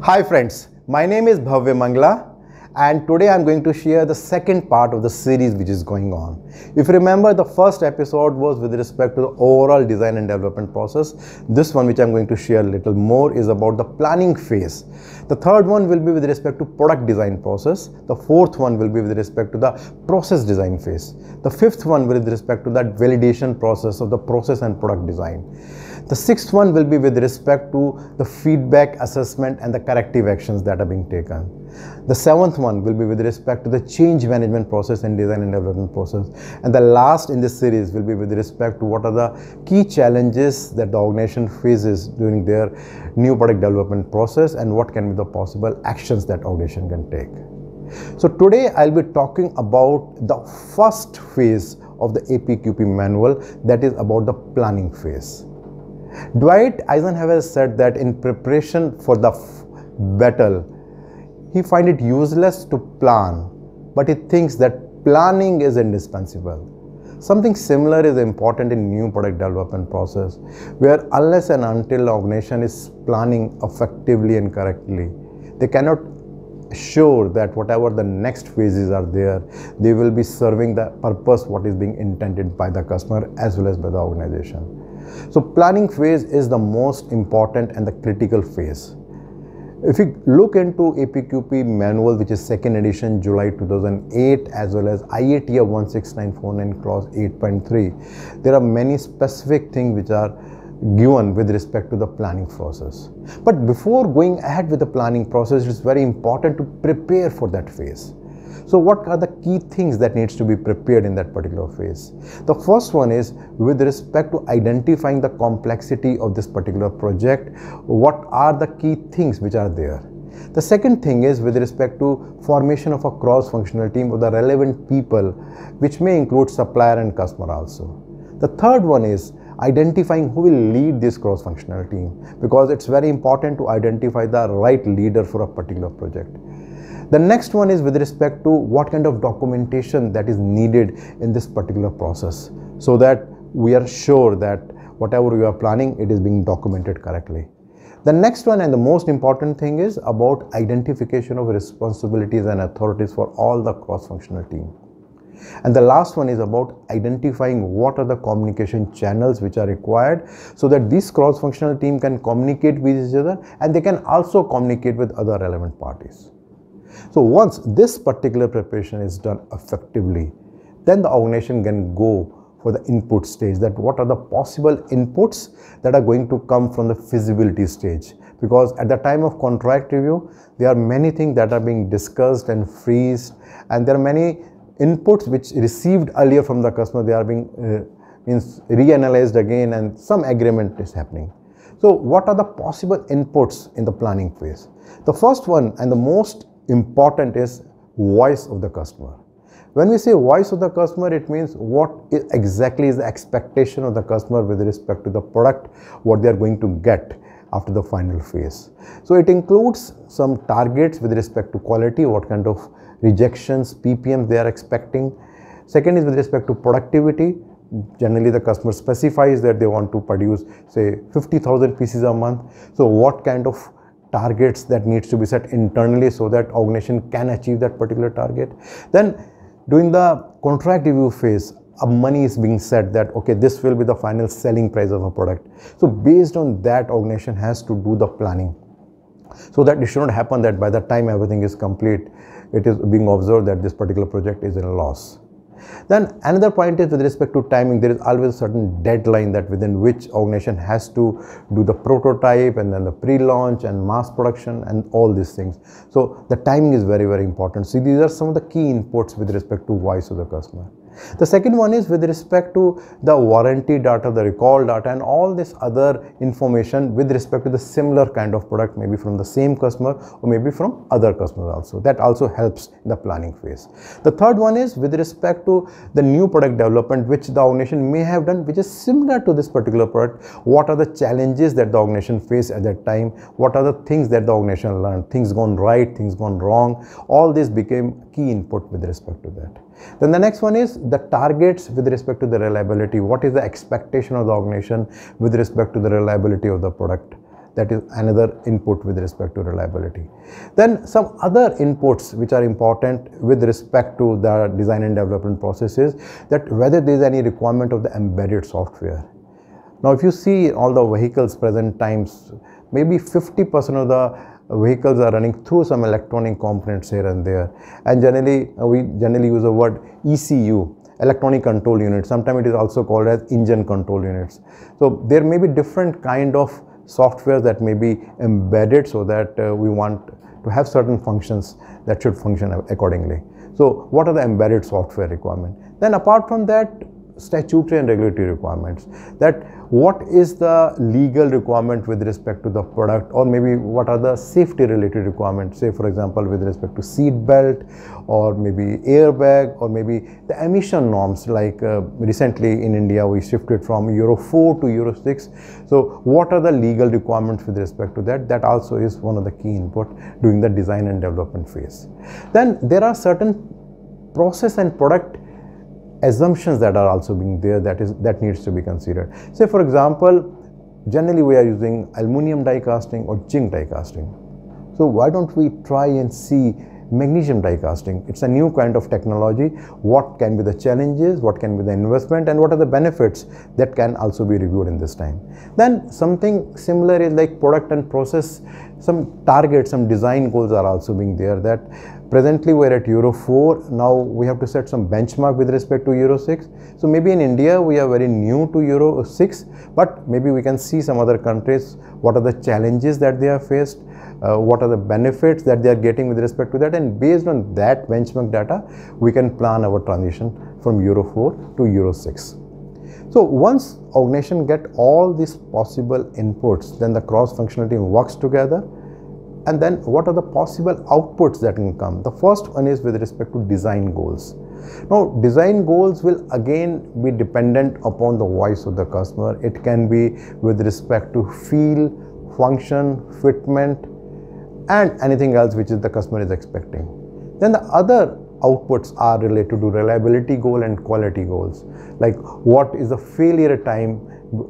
Hi friends, my name is Bhavya Mangla and today I'm going to share the second part of the series which is going on. If you remember the first episode was with respect to the overall design and development process. This one which I'm going to share a little more is about the planning phase. The third one will be with respect to product design process. The fourth one will be with respect to the process design phase. The fifth one with respect to that validation process of the process and product design. The sixth one will be with respect to the feedback assessment and the corrective actions that are being taken. The seventh one will be with respect to the change management process and design and development process. And the last in this series will be with respect to what are the key challenges that the organization faces during their new product development process and what can be the possible actions that organization can take. So today I'll be talking about the first phase of the APQP manual that is about the planning phase. Dwight Eisenhower said that in preparation for the battle, he find it useless to plan, but he thinks that planning is indispensable. Something similar is important in new product development process, where unless and until organization is planning effectively and correctly, they cannot sure that whatever the next phases are there, they will be serving the purpose what is being intended by the customer as well as by the organization. So planning phase is the most important and the critical phase. If you look into APQP manual, which is second edition, July 2008, as well as IATF 16949 clause 8.3, there are many specific things which are given with respect to the planning process. But before going ahead with the planning process, it's very important to prepare for that phase. So what are the key things that needs to be prepared in that particular phase? The first one is with respect to identifying the complexity of this particular project, what are the key things which are there? The second thing is with respect to formation of a cross-functional team of the relevant people, which may include supplier and customer also. The third one is identifying who will lead this cross-functional team because it's very important to identify the right leader for a particular project. The next one is with respect to what kind of documentation that is needed in this particular process so that we are sure that whatever we are planning, it is being documented correctly. The next one and the most important thing is about identification of responsibilities and authorities for all the cross-functional team. And the last one is about identifying what are the communication channels which are required so that this cross-functional team can communicate with each other and they can also communicate with other relevant parties. So once this particular preparation is done effectively, then the organization can go for the input stage that what are the possible inputs that are going to come from the feasibility stage. Because at the time of contract review there are many things that are being discussed and freezed and there are many inputs which received earlier from the customer they are being uh, reanalyzed again and some agreement is happening. So what are the possible inputs in the planning phase? The first one and the most important is voice of the customer. When we say voice of the customer, it means what exactly is the expectation of the customer with respect to the product, what they are going to get after the final phase. So it includes some targets with respect to quality, what kind of rejections, PPM they are expecting. Second is with respect to productivity. Generally, the customer specifies that they want to produce, say, 50,000 pieces a month. So what kind of targets that needs to be set internally so that organization can achieve that particular target. Then during the contract review phase, a money is being set that okay this will be the final selling price of a product. So based on that organization has to do the planning. So that it should not happen that by the time everything is complete it is being observed that this particular project is in a loss then another point is with respect to timing, there is always a certain deadline that within which organization has to do the prototype and then the pre-launch and mass production and all these things. So the timing is very, very important. So these are some of the key inputs with respect to voice of the customer. The second one is with respect to the warranty data, the recall data and all this other information with respect to the similar kind of product maybe from the same customer or maybe from other customers also. That also helps in the planning phase. The third one is with respect to the new product development which the organization may have done which is similar to this particular product. What are the challenges that the organization faced at that time? What are the things that the organization learned? Things gone right, things gone wrong. All this became key input with respect to that. Then the next one is the targets with respect to the reliability. What is the expectation of the organization with respect to the reliability of the product? that is another input with respect to reliability. Then some other inputs which are important with respect to the design and development processes that whether there is any requirement of the embedded software. Now if you see all the vehicles present times, maybe 50% of the vehicles are running through some electronic components here and there and generally uh, we generally use the word ECU electronic control unit sometimes it is also called as engine control units so there may be different kind of software that may be embedded so that uh, we want to have certain functions that should function accordingly. So what are the embedded software requirement? Then apart from that, statutory and regulatory requirements that what is the legal requirement with respect to the product or maybe what are the safety related requirements say for example with respect to seat belt or maybe airbag or maybe the emission norms like uh, recently in India we shifted from Euro 4 to Euro 6 so what are the legal requirements with respect to that? That also is one of the key input during the design and development phase. Then there are certain process and product assumptions that are also being there that is that needs to be considered. Say for example generally we are using aluminum die casting or zinc die casting. So why don't we try and see magnesium die casting it's a new kind of technology what can be the challenges what can be the investment and what are the benefits that can also be reviewed in this time then something similar is like product and process some targets some design goals are also being there that Presently, we're at Euro 4. Now we have to set some benchmark with respect to Euro 6. So maybe in India, we are very new to Euro 6, but maybe we can see some other countries, what are the challenges that they have faced, uh, what are the benefits that they are getting with respect to that. And based on that benchmark data, we can plan our transition from Euro 4 to Euro 6. So once organization get all these possible inputs, then the cross functionality works together and then what are the possible outputs that can come the first one is with respect to design goals now design goals will again be dependent upon the voice of the customer it can be with respect to feel function fitment and anything else which is the customer is expecting then the other outputs are related to reliability goal and quality goals like what is the failure time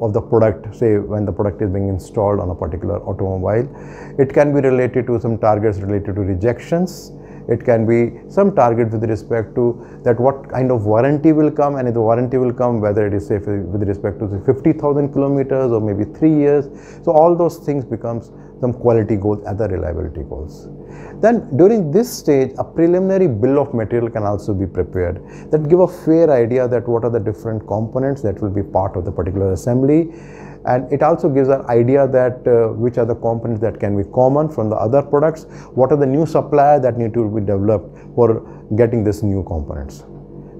of the product, say when the product is being installed on a particular automobile. It can be related to some targets related to rejections. It can be some target with respect to that what kind of warranty will come and if the warranty will come whether it is say with respect to 50,000 kilometers or maybe three years. So all those things becomes some quality goals, other reliability goals. Then during this stage, a preliminary bill of material can also be prepared that give a fair idea that what are the different components that will be part of the particular assembly. And it also gives an idea that uh, which are the components that can be common from the other products, what are the new suppliers that need to be developed for getting these new components.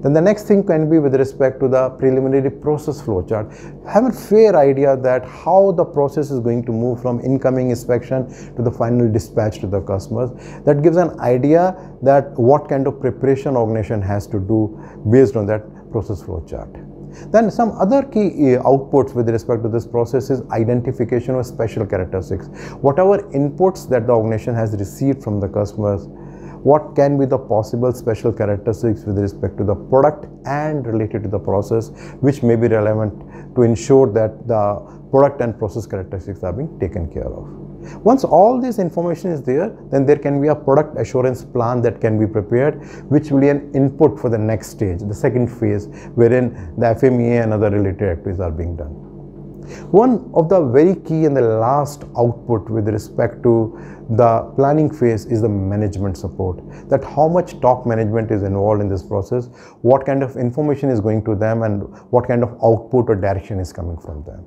Then the next thing can be with respect to the preliminary process flowchart. Have a fair idea that how the process is going to move from incoming inspection to the final dispatch to the customers. That gives an idea that what kind of preparation organization has to do based on that process flowchart. Then some other key uh, outputs with respect to this process is identification of special characteristics. Whatever inputs that the organization has received from the customers, what can be the possible special characteristics with respect to the product and related to the process which may be relevant to ensure that the product and process characteristics are being taken care of. Once all this information is there, then there can be a product assurance plan that can be prepared, which will be an input for the next stage, the second phase, wherein the FMEA and other related activities are being done. One of the very key and the last output with respect to the planning phase is the management support. That how much top management is involved in this process, what kind of information is going to them and what kind of output or direction is coming from them.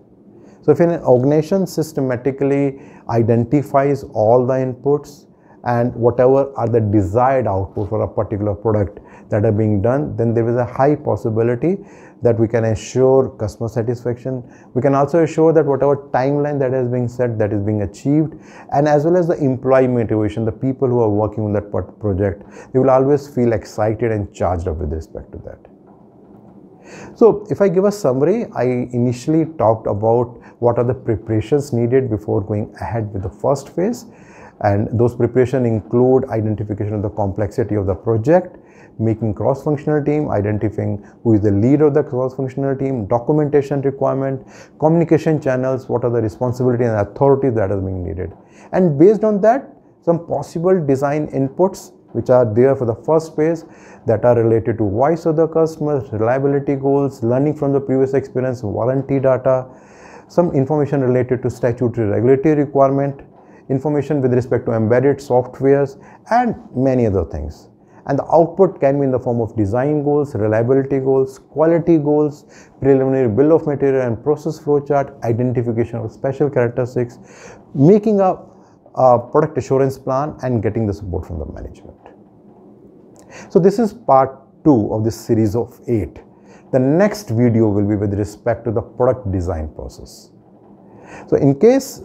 So if an organization systematically identifies all the inputs and whatever are the desired output for a particular product that are being done, then there is a high possibility that we can ensure customer satisfaction. We can also assure that whatever timeline that is being set that is being achieved and as well as the employee motivation, the people who are working on that project, they will always feel excited and charged up with respect to that. So if I give a summary, I initially talked about what are the preparations needed before going ahead with the first phase And those preparation include identification of the complexity of the project, making cross-functional team, identifying who is the leader of the cross-functional team, documentation requirement, communication channels, what are the responsibility and authority that is being needed. And based on that, some possible design inputs which are there for the first phase that are related to voice of the customer, reliability goals, learning from the previous experience, warranty data, some information related to statutory regulatory requirement, information with respect to embedded softwares and many other things and the output can be in the form of design goals, reliability goals, quality goals, preliminary bill of material and process flow chart, identification of special characteristics, making a, a product assurance plan and getting the support from the management. So this is part 2 of this series of 8. The next video will be with respect to the product design process. So in case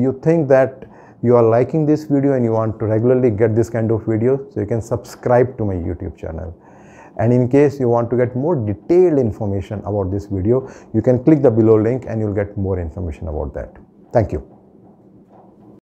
you think that you are liking this video and you want to regularly get this kind of videos, so you can subscribe to my YouTube channel. And in case you want to get more detailed information about this video, you can click the below link and you'll get more information about that. Thank you.